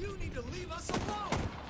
You need to leave us alone!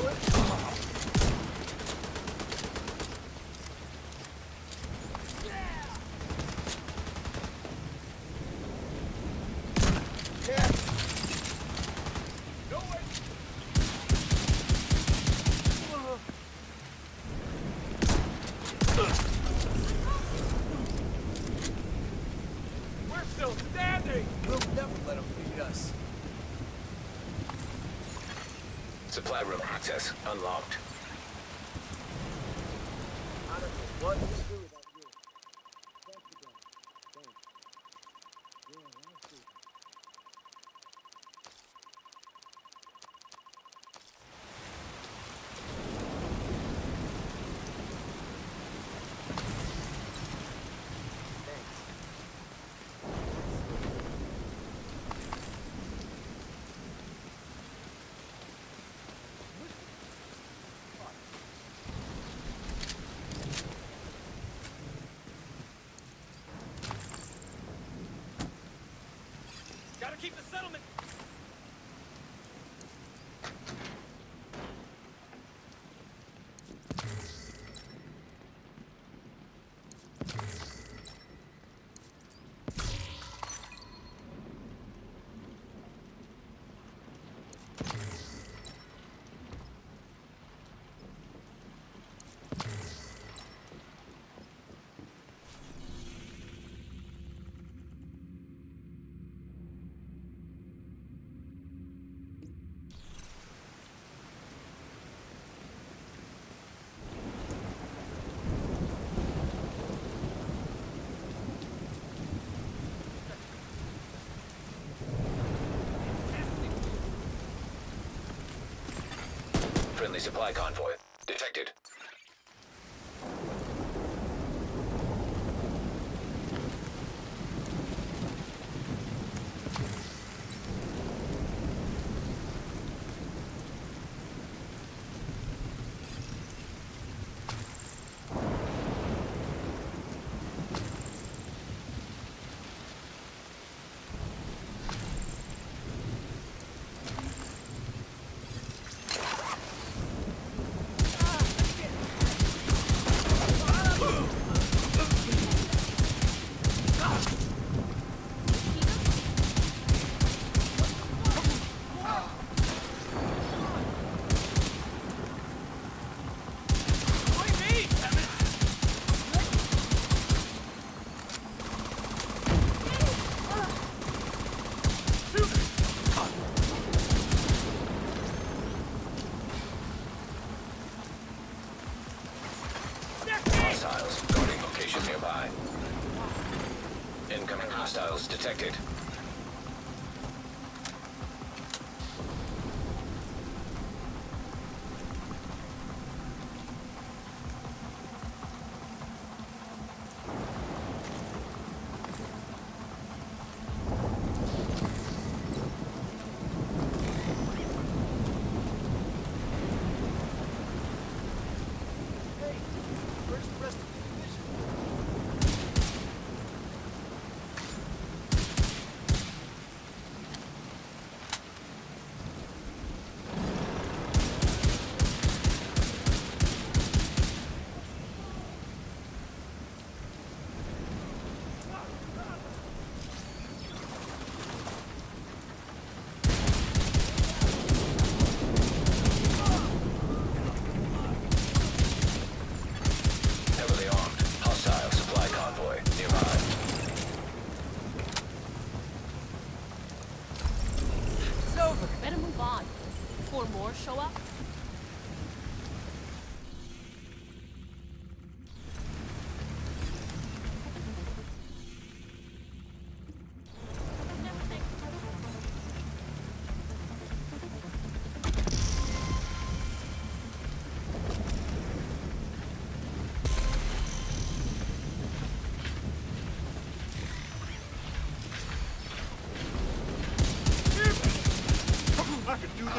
Oh. unlock. keep the settlement Friendly supply contract.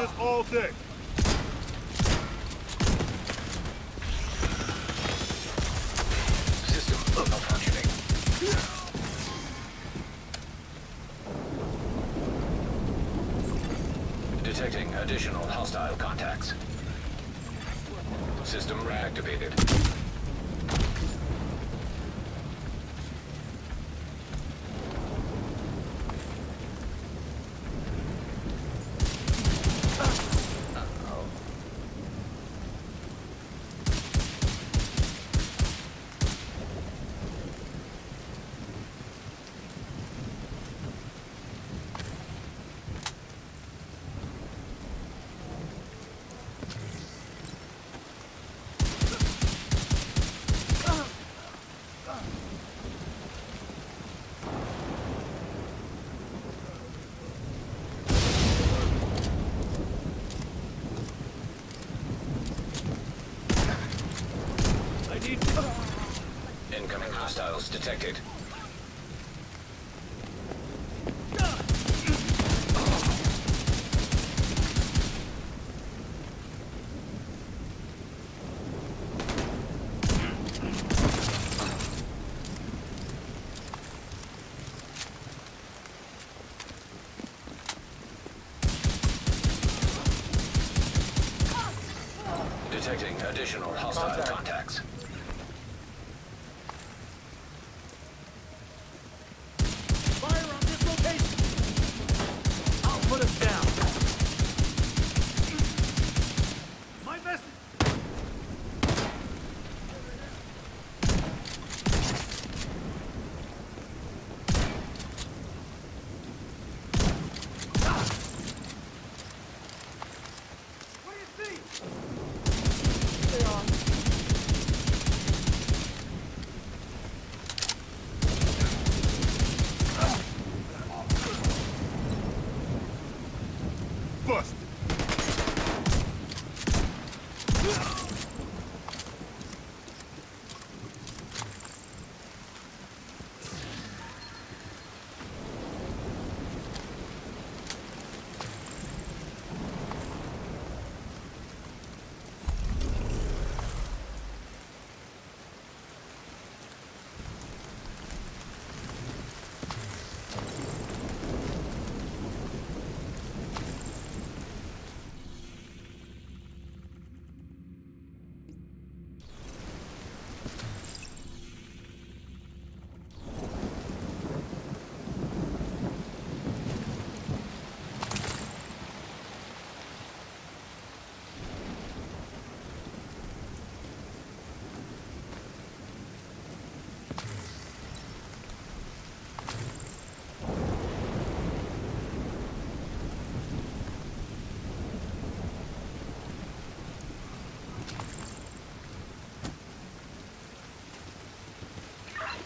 this all day. System malfunctioning. Detecting additional hostile contacts. System reactivated. Hostiles detected.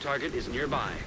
Target is nearby.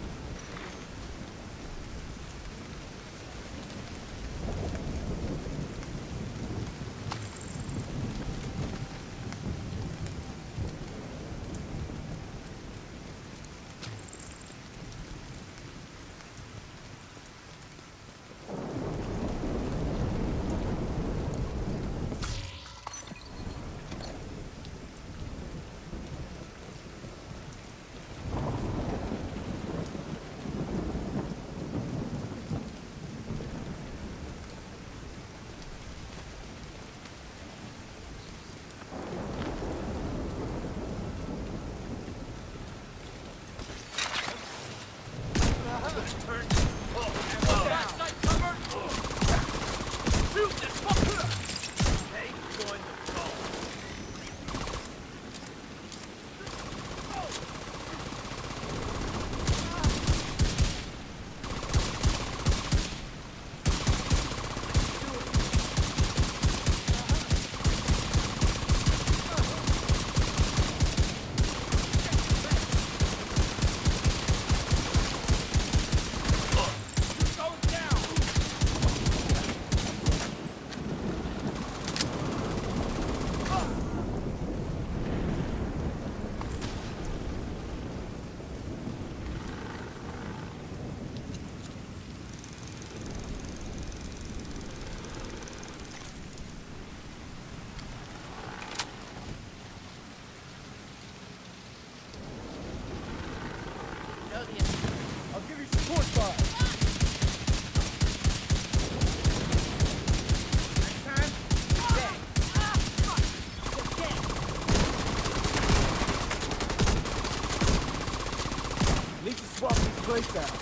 Breakdown.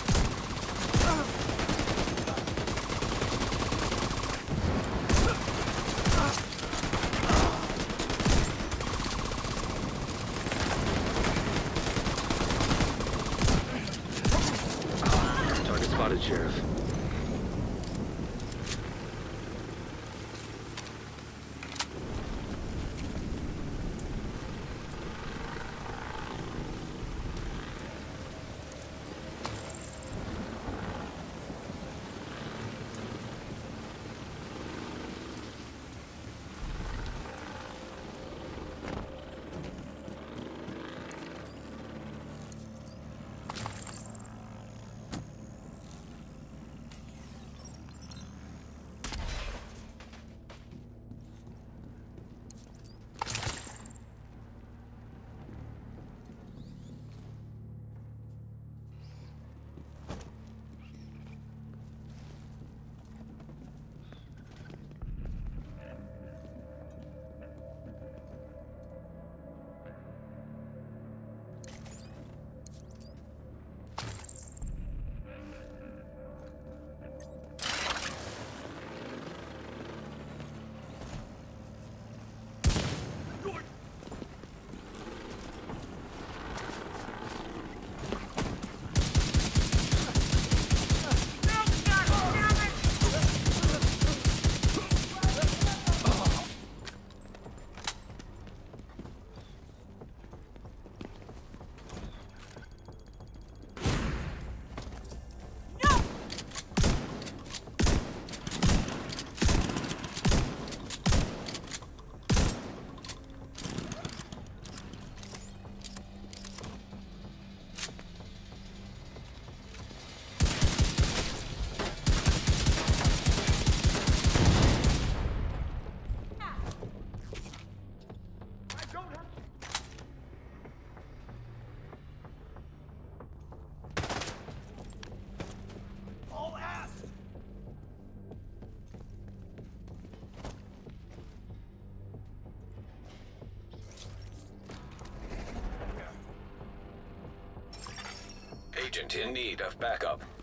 In need of backup.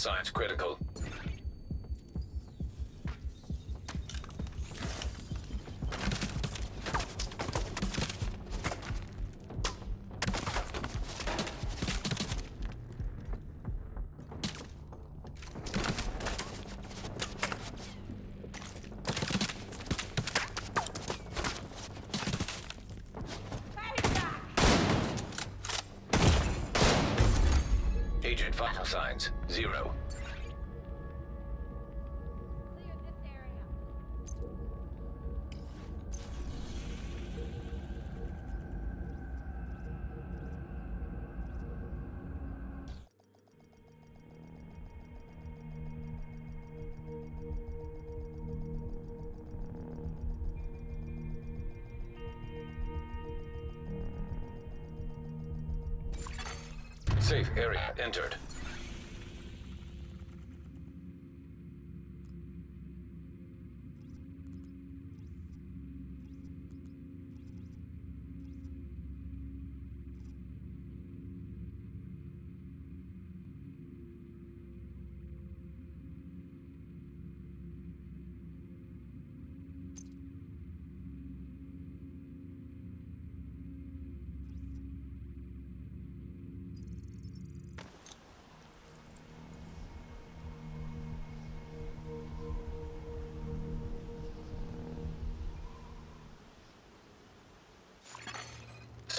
Signs critical. Agent vital signs zero.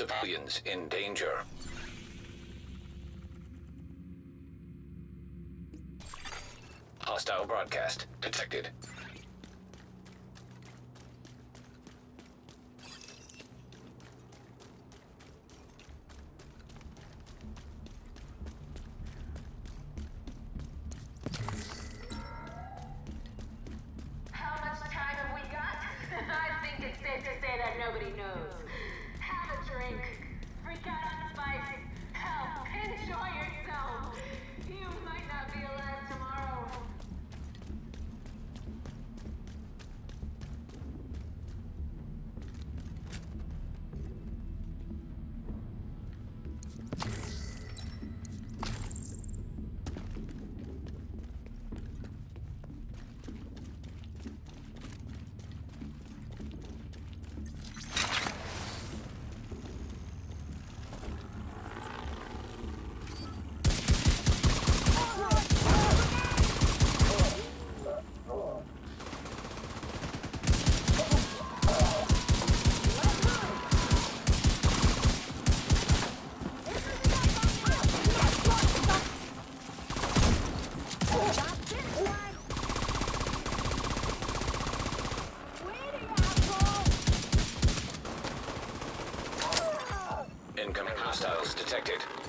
Civilians in danger. Hostile broadcast detected. Hostiles detected.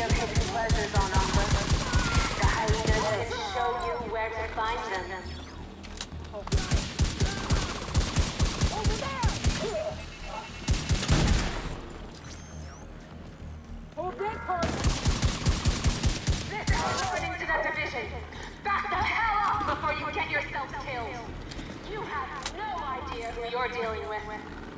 hyena takes show you where to find them. Over there! Hold that part! This is happening to that division! Back the hell up before you get yourselves killed! You have no idea who you're dealing with.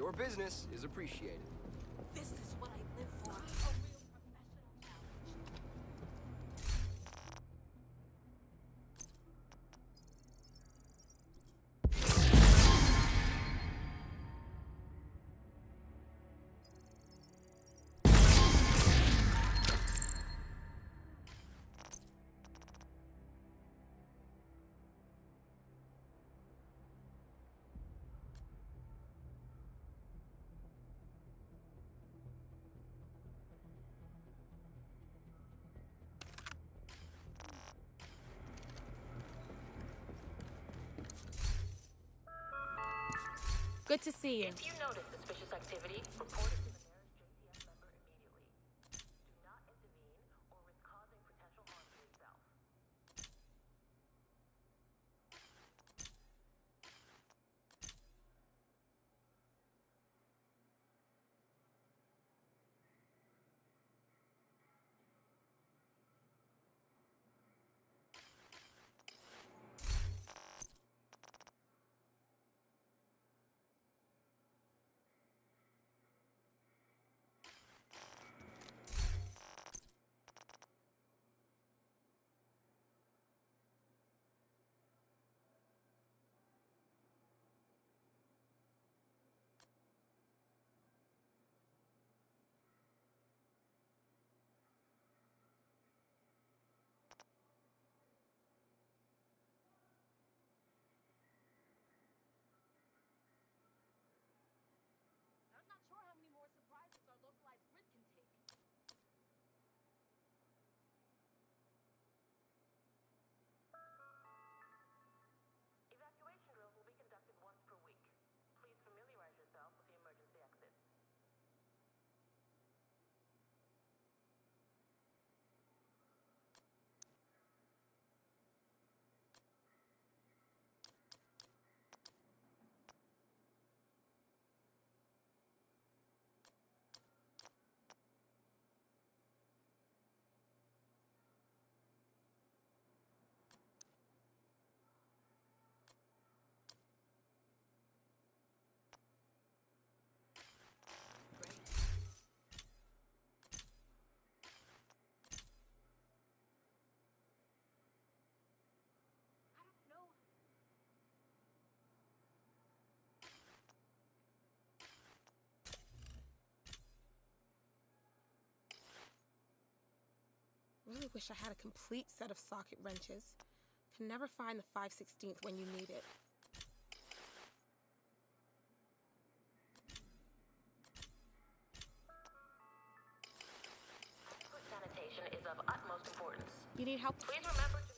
Your business is appreciated. Good to see you. If you notice suspicious activity, report it. Wish I had a complete set of socket wrenches. Can never find the 5 16th when you need it. Sanitation is of utmost importance. You need help? Please remember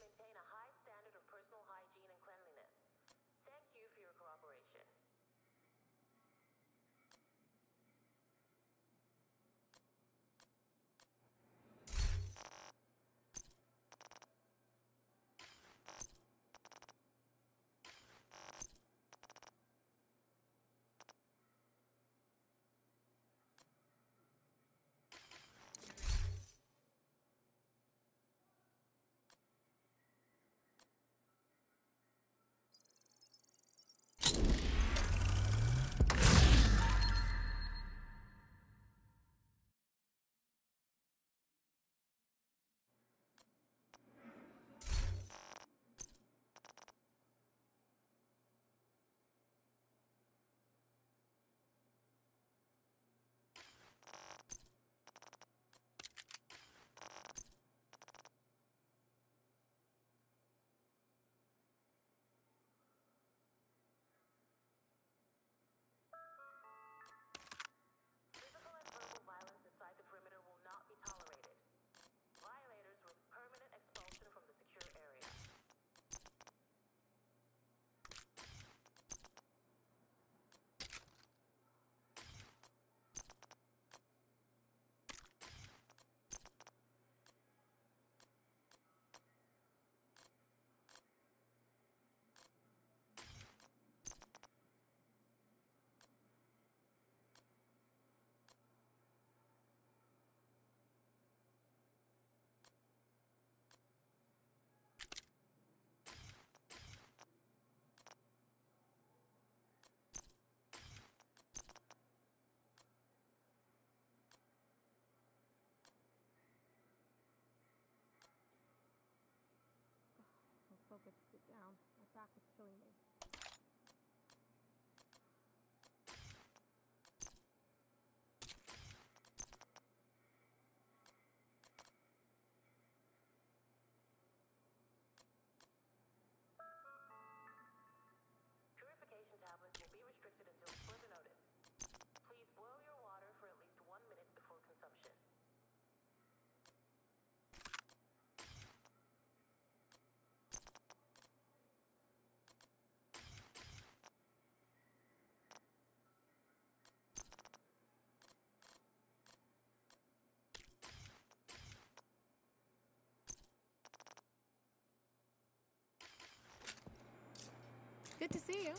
Good to see you.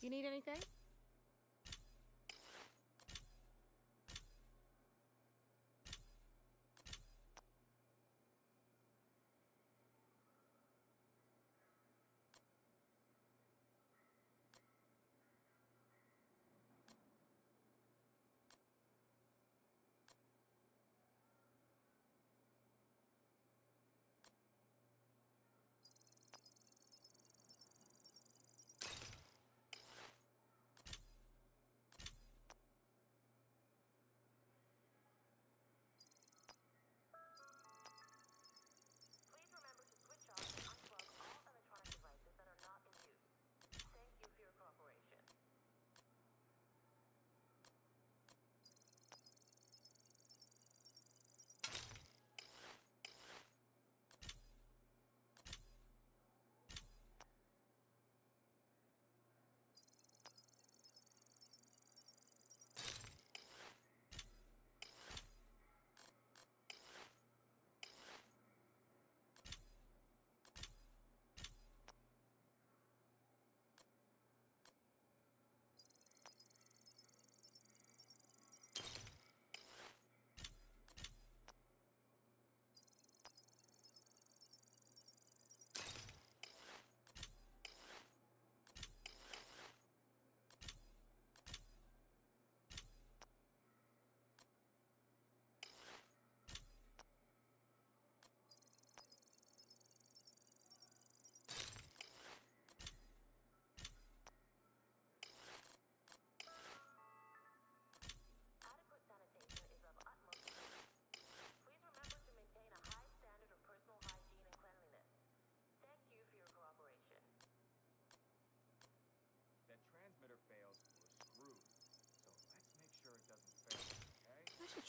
You need anything?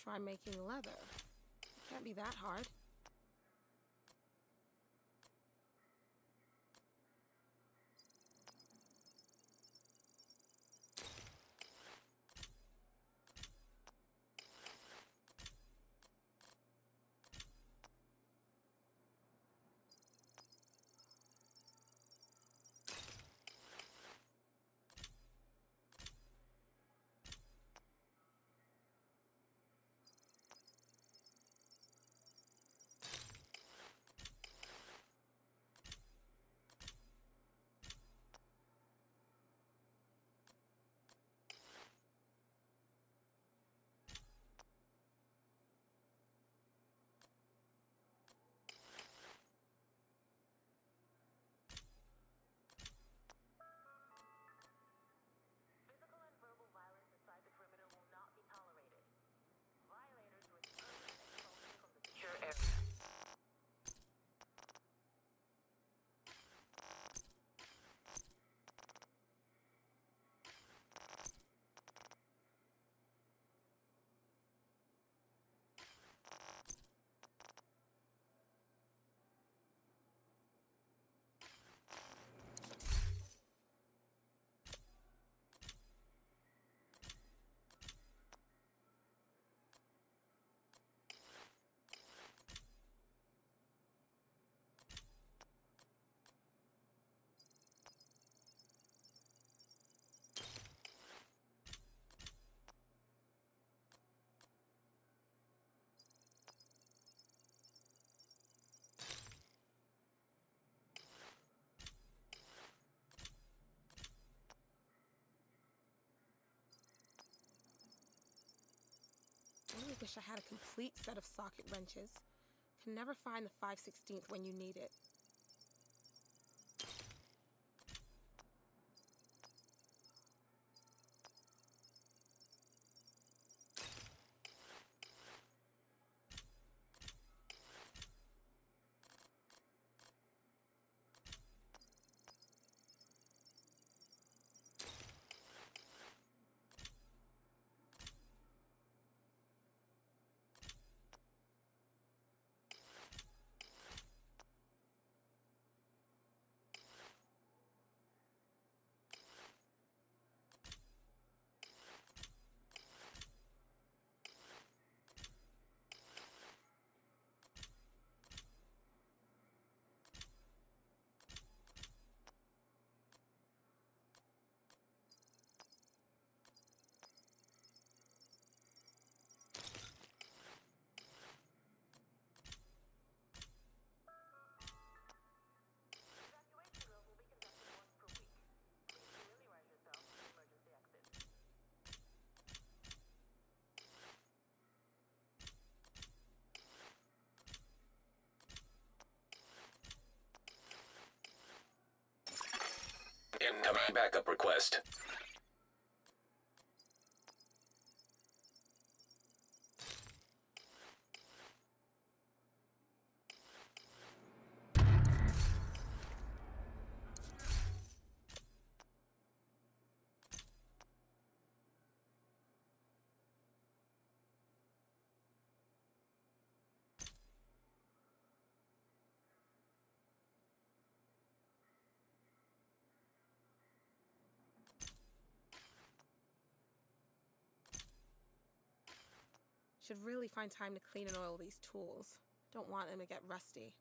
Try making leather. It can't be that hard. Wish I had a complete set of socket wrenches. Can never find the 5 16th when you need it. Incoming backup request. Should really find time to clean and oil these tools. Don't want them to get rusty.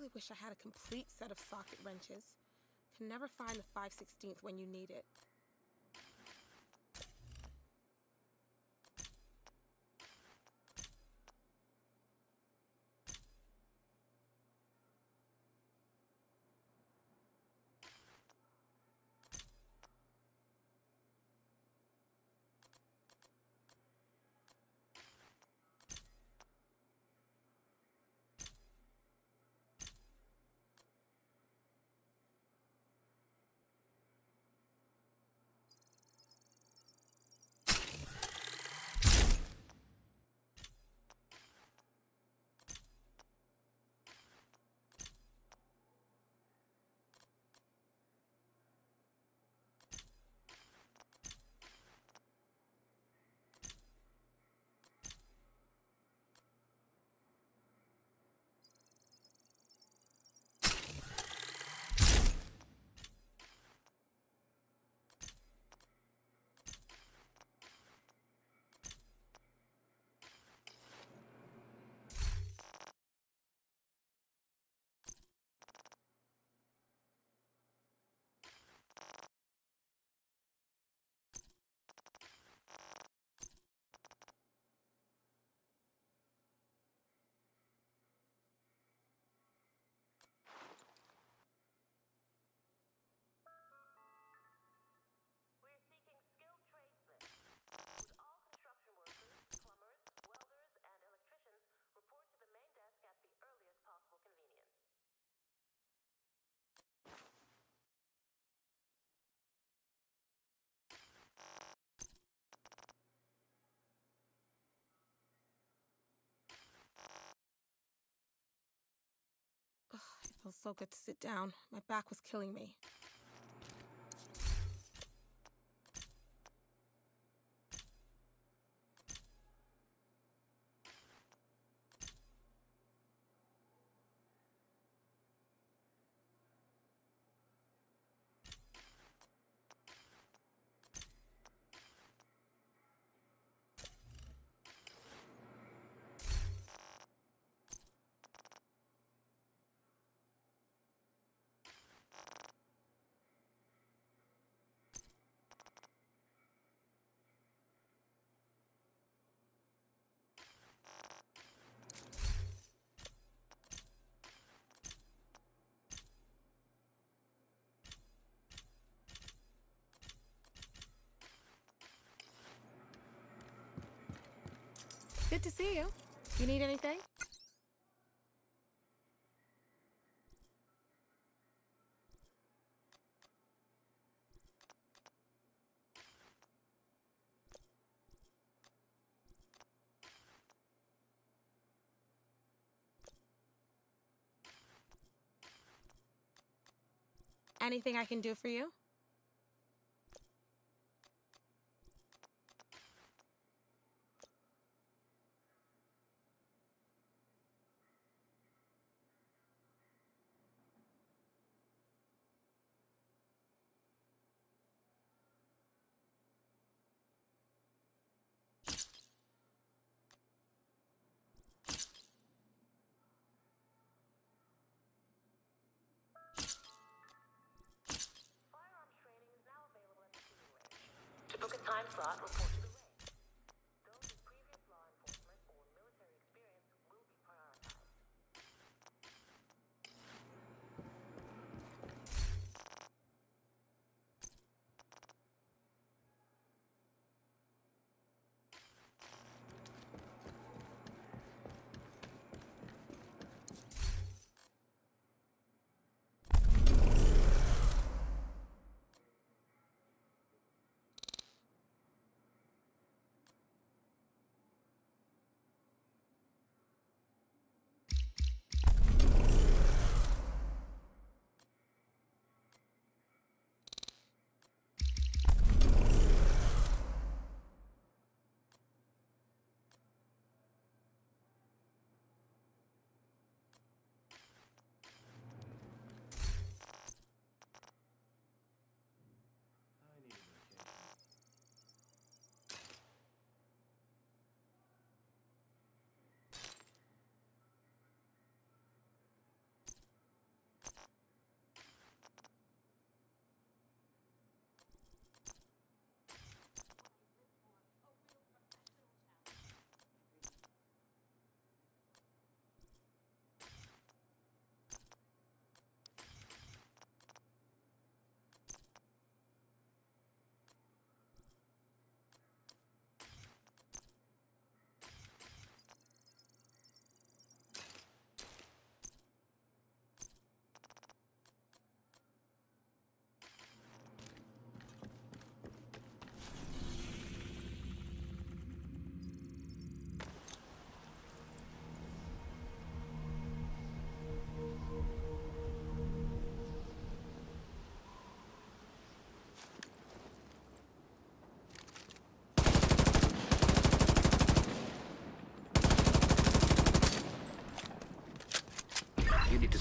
Really wish I had a complete set of socket wrenches. Can never find the 5 16th when you need it. Feels so good to sit down. My back was killing me. Good to see you. You need anything? Anything I can do for you? Time slot, report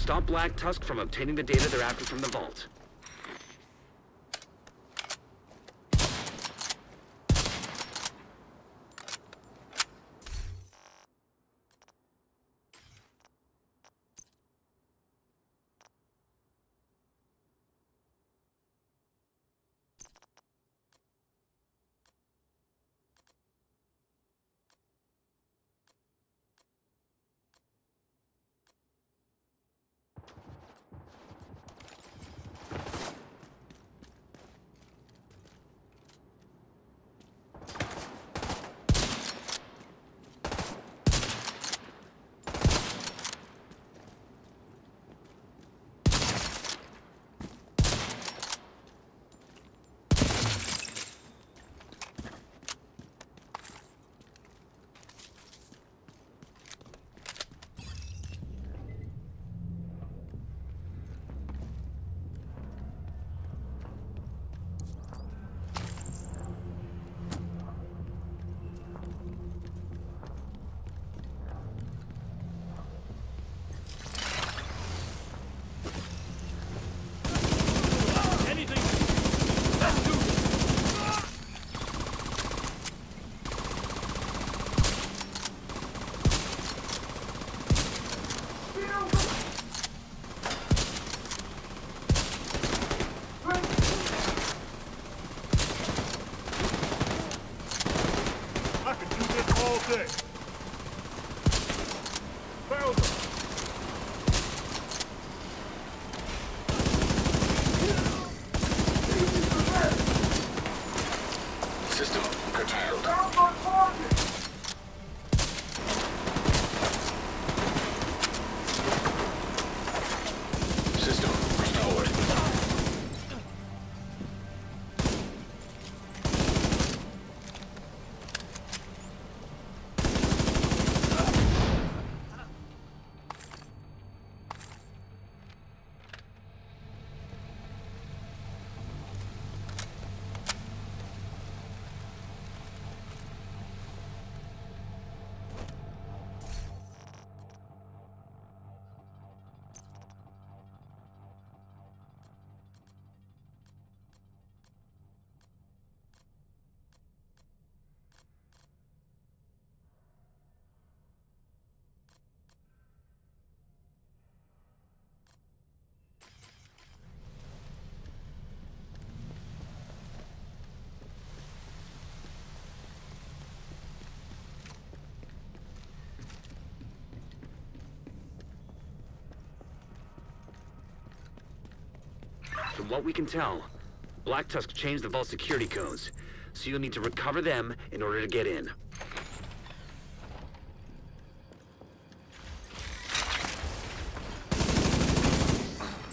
stop Black Tusk from obtaining the data they're after from the vault. What we can tell, Black Tusk changed the vault security codes, so you'll need to recover them in order to get in.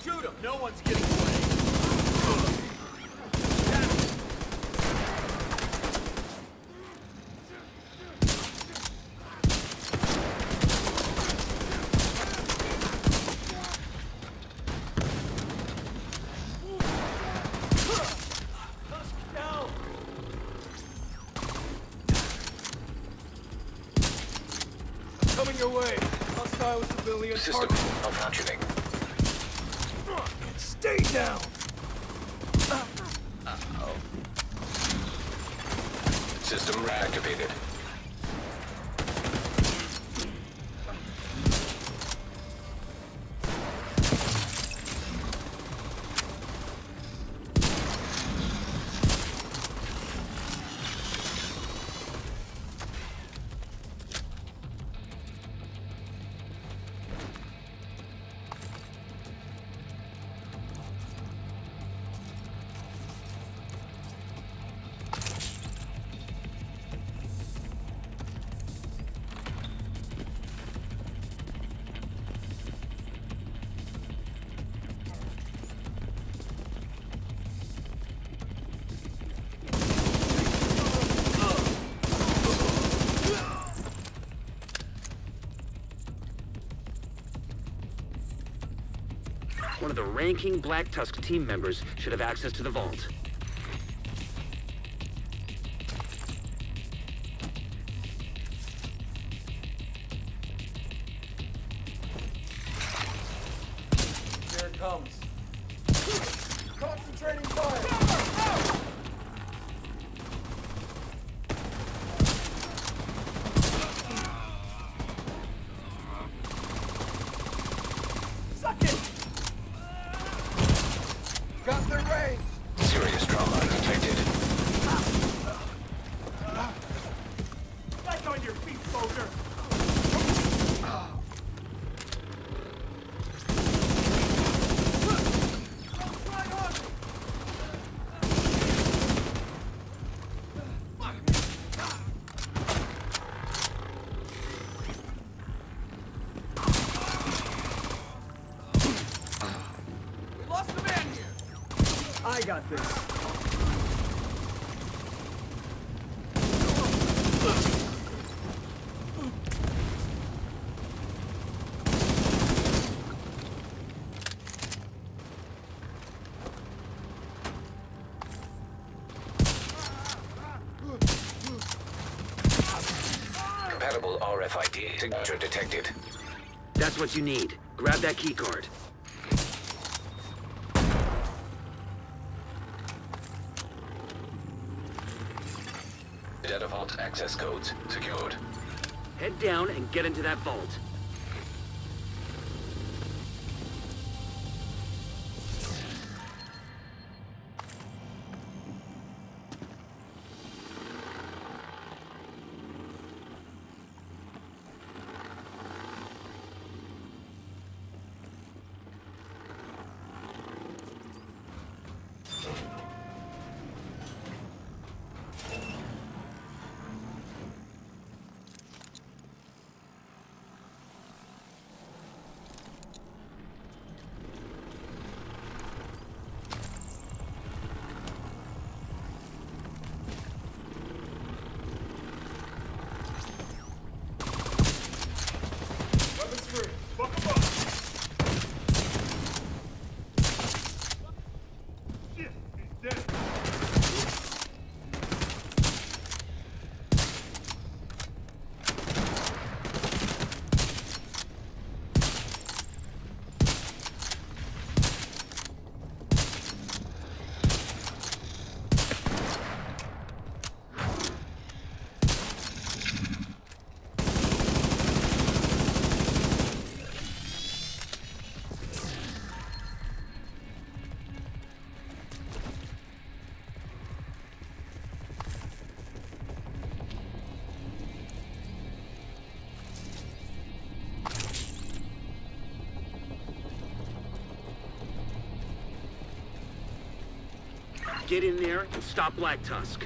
Shoot him. No one's getting away. Down. Coming your way. Civilian System malfunctioning. Stay down. System reactivated. Ranking Black Tusk team members should have access to the vault. Compatible RFID signature detected. That's what you need. Grab that key card. Data vault access codes secured. Head down and get into that vault. Get in there and stop Black Tusk.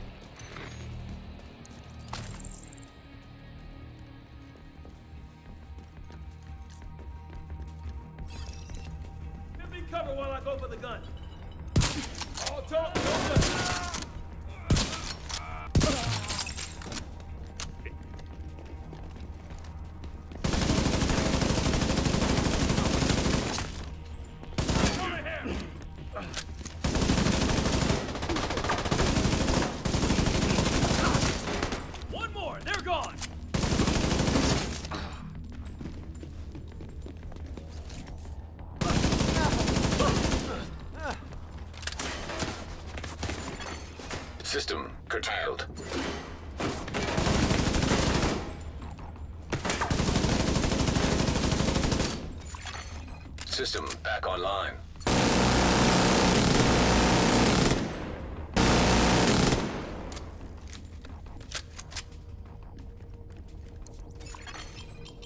System back online.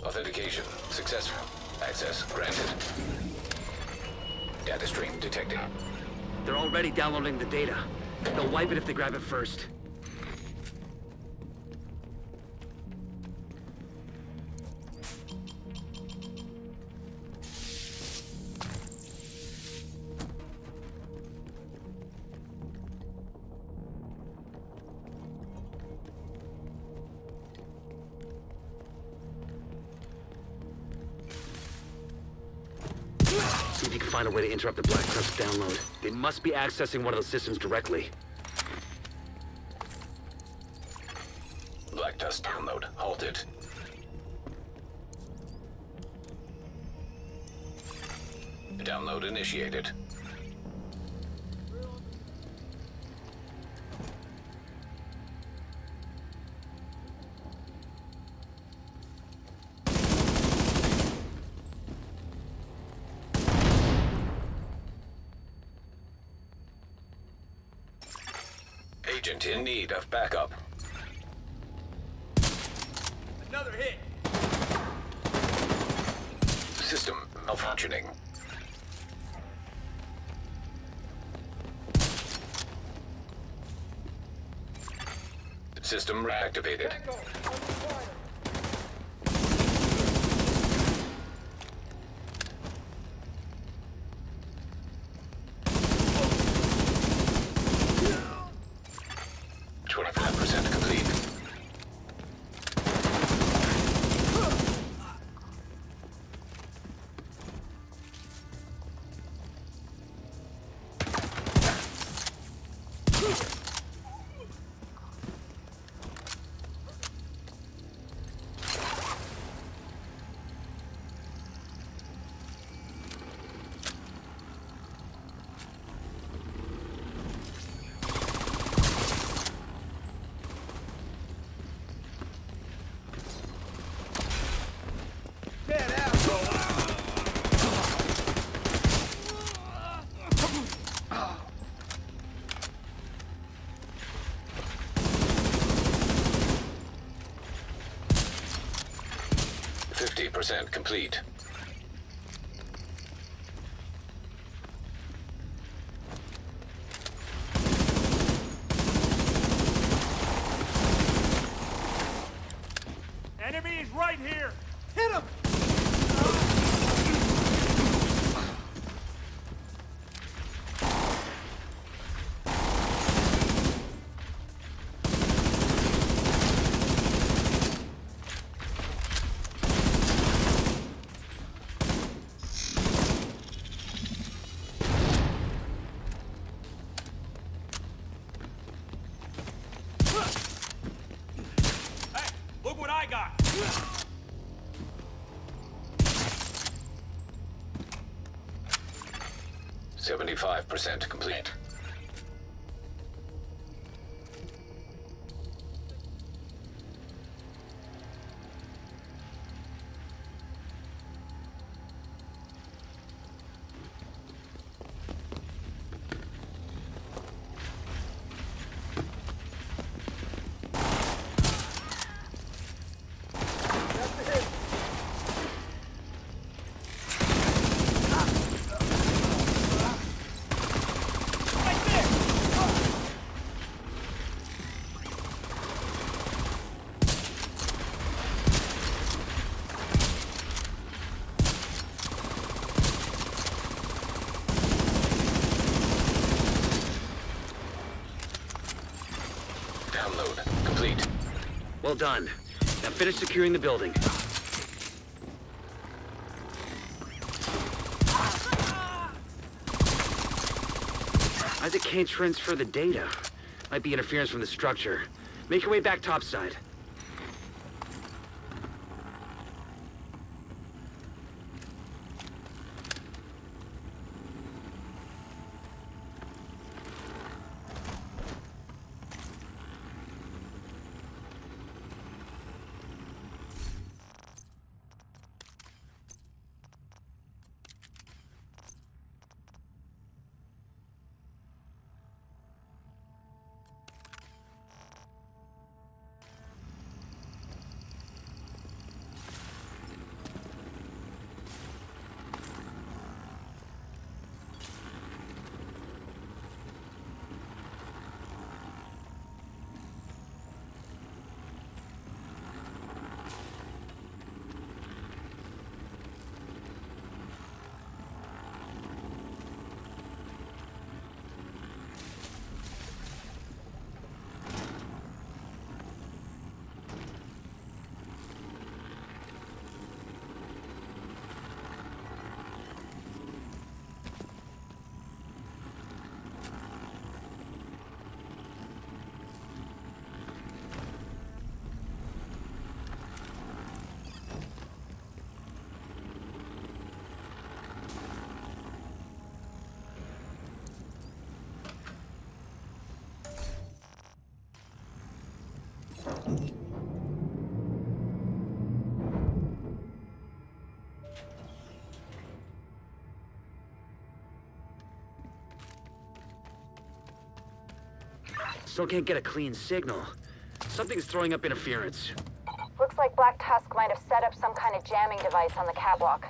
Authentication successful. Access granted. Data stream detected. They're already downloading the data. They'll wipe it if they grab it first. Interrupt the Black Tusk download. They must be accessing one of the systems directly. Complete. Enemy is right here. 75% complete. Done. Now finish securing the building. ISAC can't transfer the data. Might be interference from the structure. Make your way back topside. Still can't get a clean signal. Something's throwing up interference. Looks like Black Tusk might have set up some kind of jamming device on the catwalk.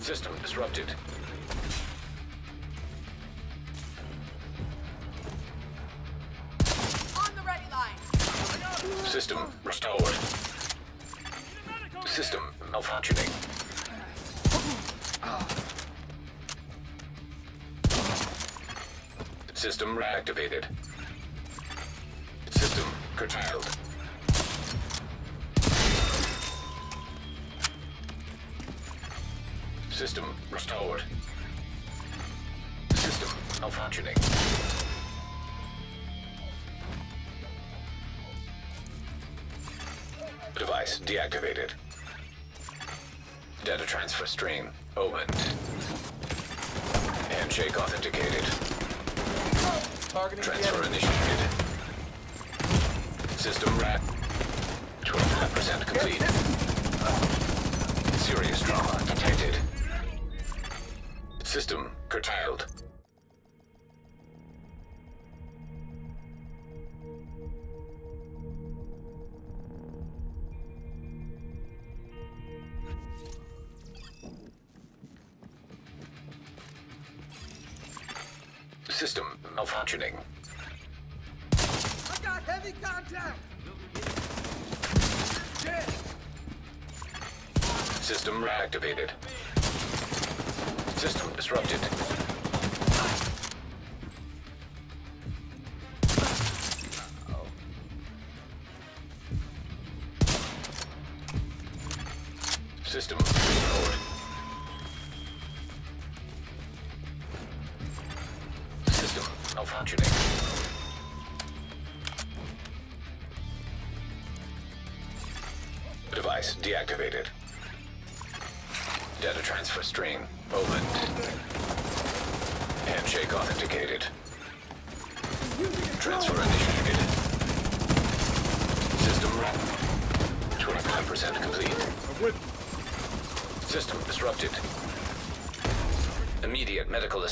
System disrupted. On the ready line. System restored. System malfunctioning. System reactivated. Restored. System malfunctioning.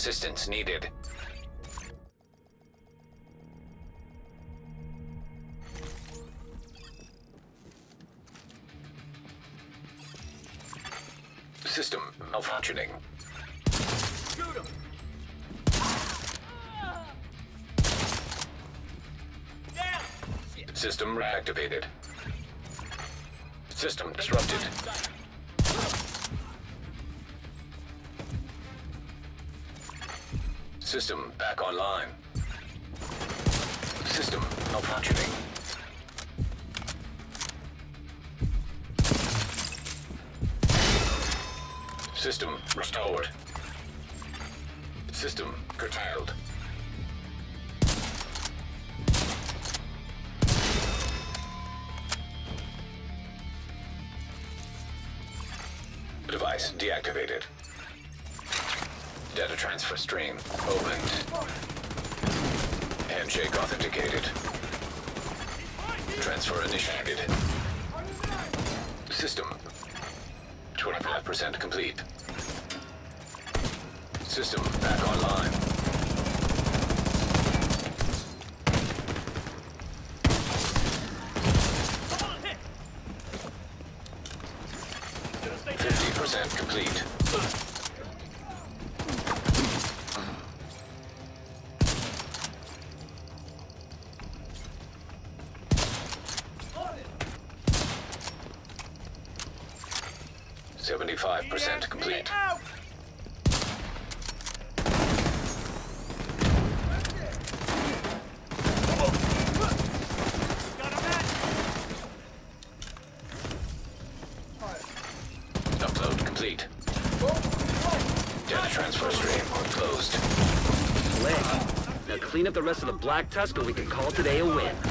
Assistance needed. System back online. System malfunctioning. System restored. System curtailed. Device deactivated. Transfer stream opened. Handshake authenticated. Transfer initiated. System 25% complete. System back online. Come on, hit! Gonna stay down. 50% complete. On it! Seventy-five percent complete. Out! Got him back! Upload complete. Data transfer stream closed. Slick. Now clean up the rest of the Black Tusk and we can call today a win.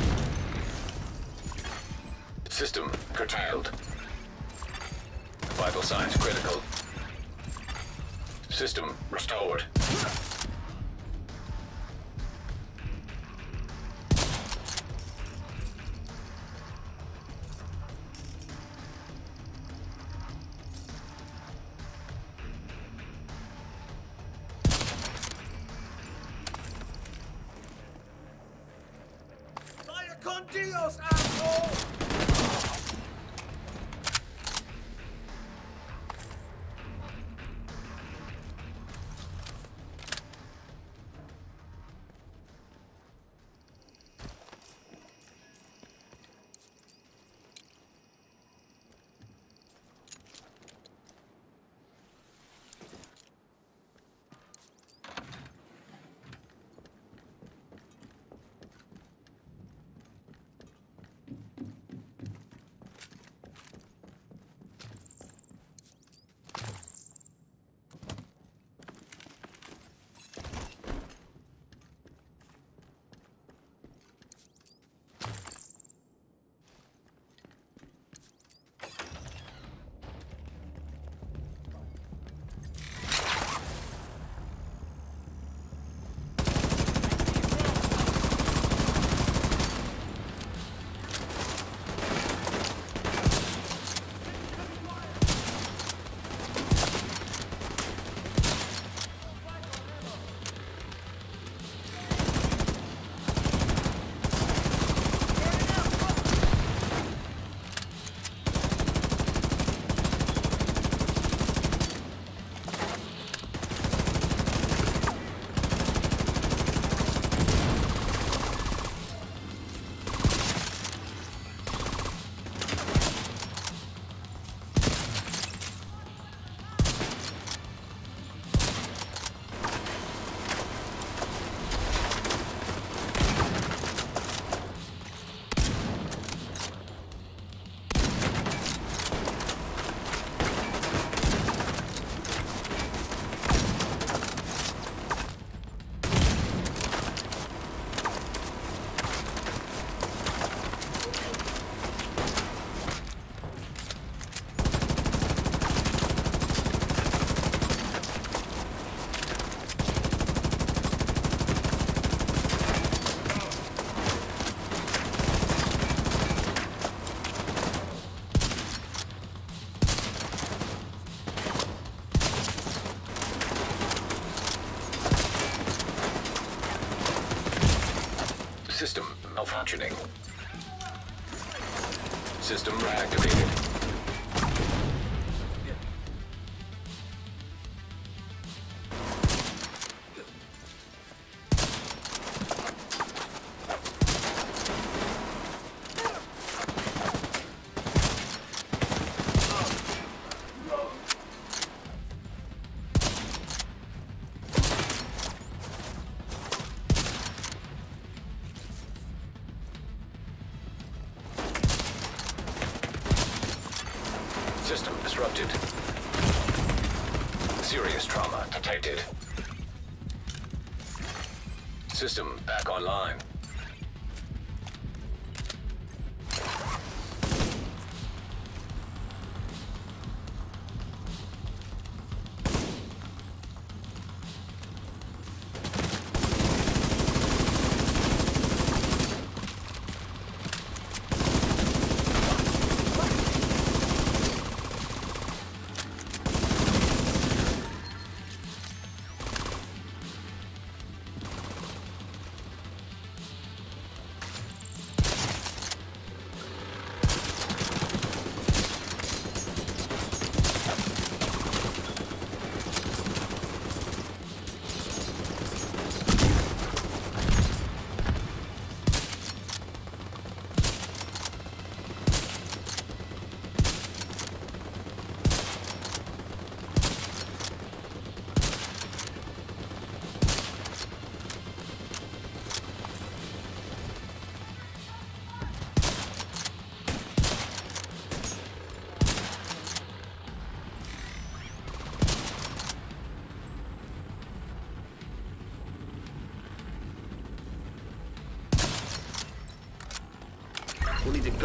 Malfunctioning.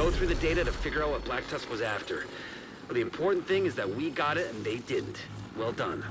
Go through the data to figure out what Black Tusk was after. But the important thing is that we got it and they didn't. Well done.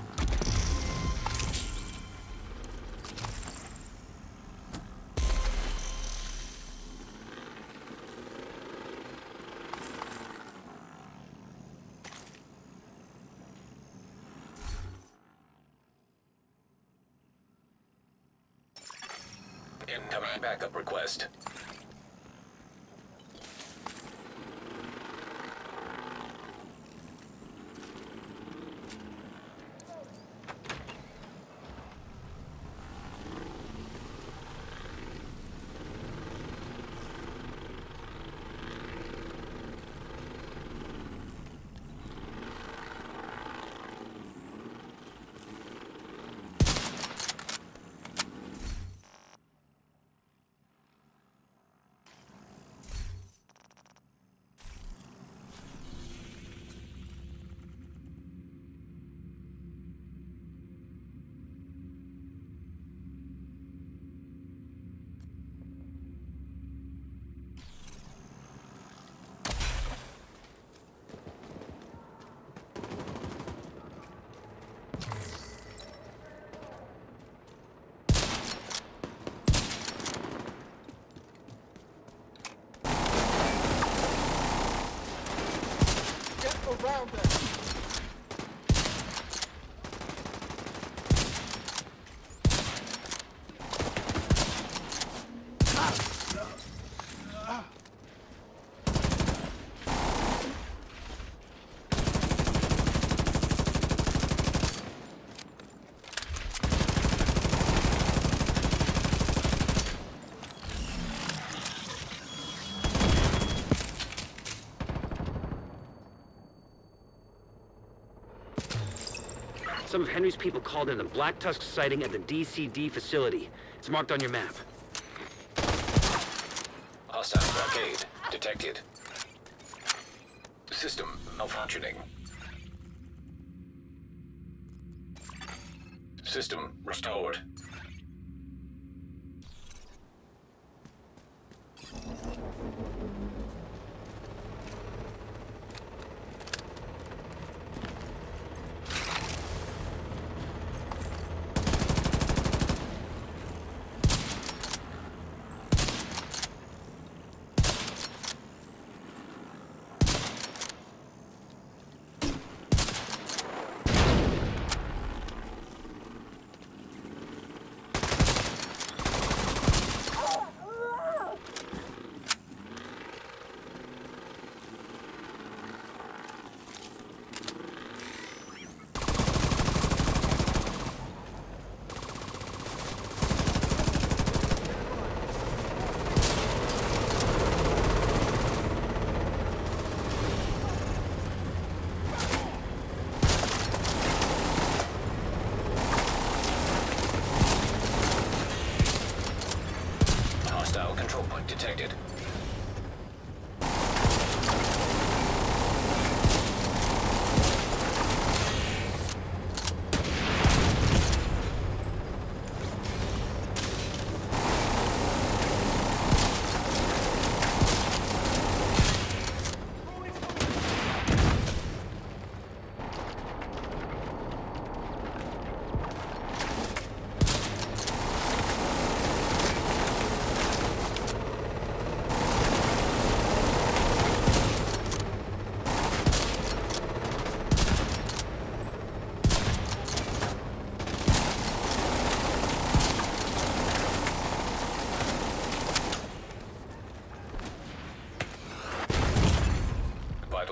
Some of Henry's people called in a Black Tusk sighting at the DCD facility. It's marked on your map. Hostile blockade detected. System malfunctioning. System restored.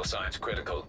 Signs critical.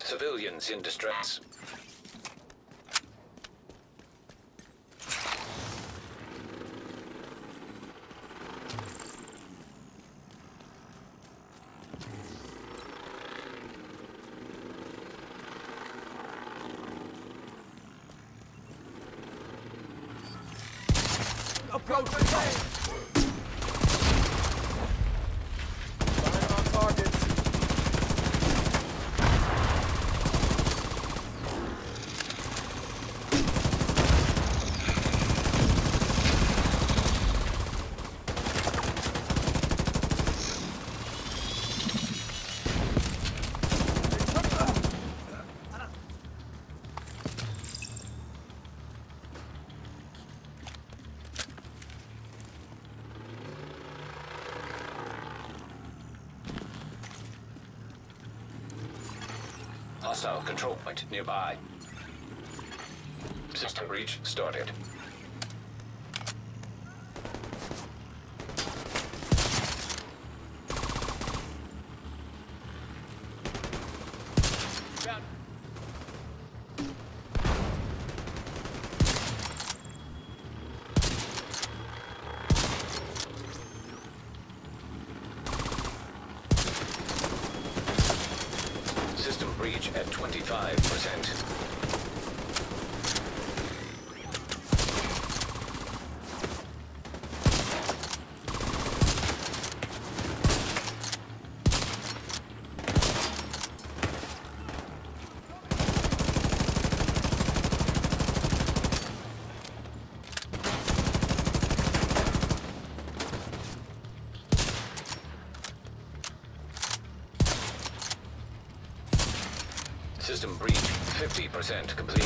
Civilians in distress. Approach the tank! Fire on targets. Hostile control point nearby. System breach started. Found System breach at 25%. System breach 50% complete.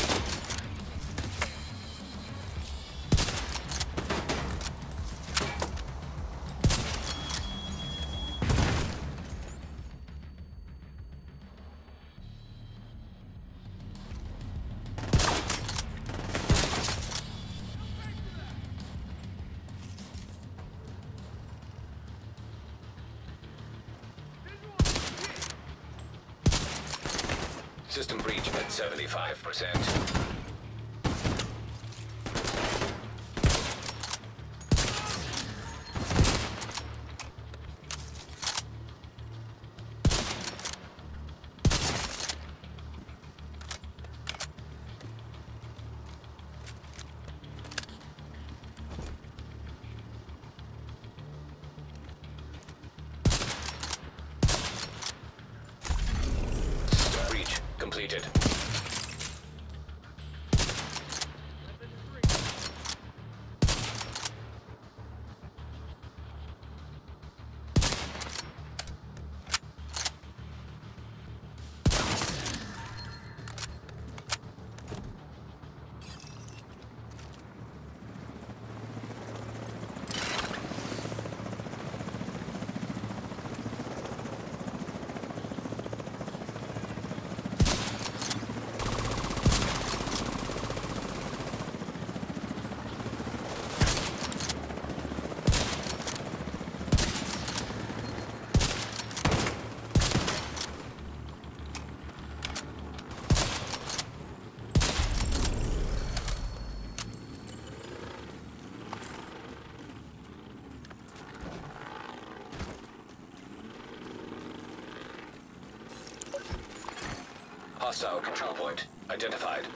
System 75%. Hostile control point identified.